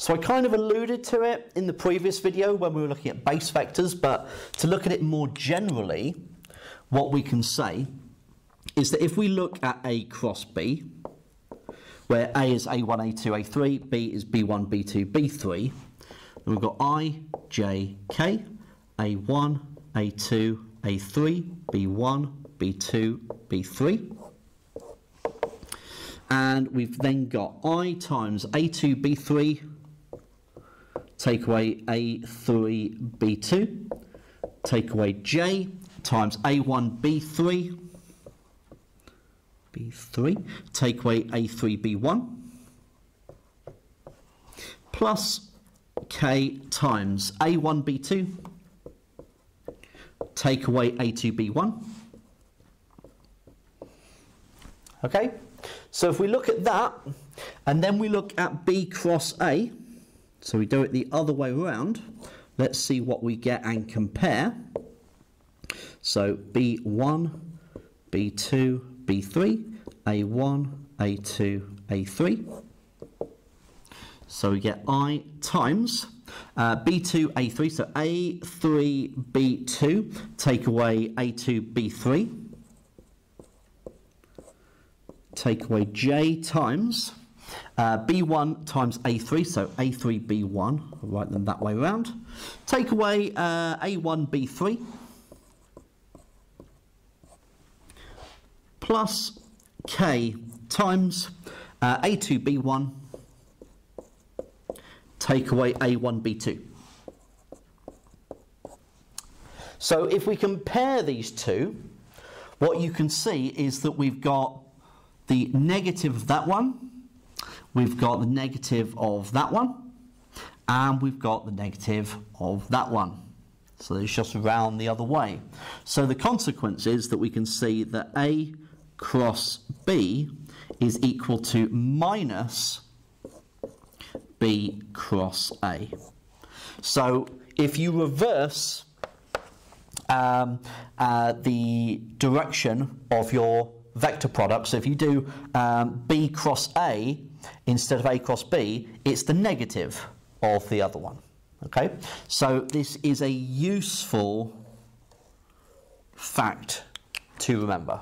So I kind of alluded to it in the previous video when we were looking at base vectors, but to look at it more generally, what we can say is that if we look at A cross B, where A is A1, A2, A3, B is B1, B2, B3, then we've got I, J, K, A1, A2, A3, B1, B2, B3. And we've then got I times A2, B3, take away A3, B2, take away J times A1, B3, B3, take away A3, B1, plus K times A1, B2, take away A2, B1. Okay, so if we look at that, and then we look at B cross A, so we do it the other way around, let's see what we get and compare. So B1, B2, B3, A1, A2, A3. So we get I times uh, B2, A3, so A3, B2, take away A2, B3, take away J times uh, B1 times A3, so A3, B1, I'll write them that way around. Take away uh, A1, B3, plus K times uh, A2, B1, take away A1, B2. So if we compare these two, what you can see is that we've got the negative of that one, we've got the negative of that one, and we've got the negative of that one. So it's just round the other way. So the consequence is that we can see that A cross B is equal to minus B cross A. So if you reverse um, uh, the direction of your vector product, so if you do um, B cross A instead of A cross B, it's the negative of the other one. Okay, so this is a useful fact to remember.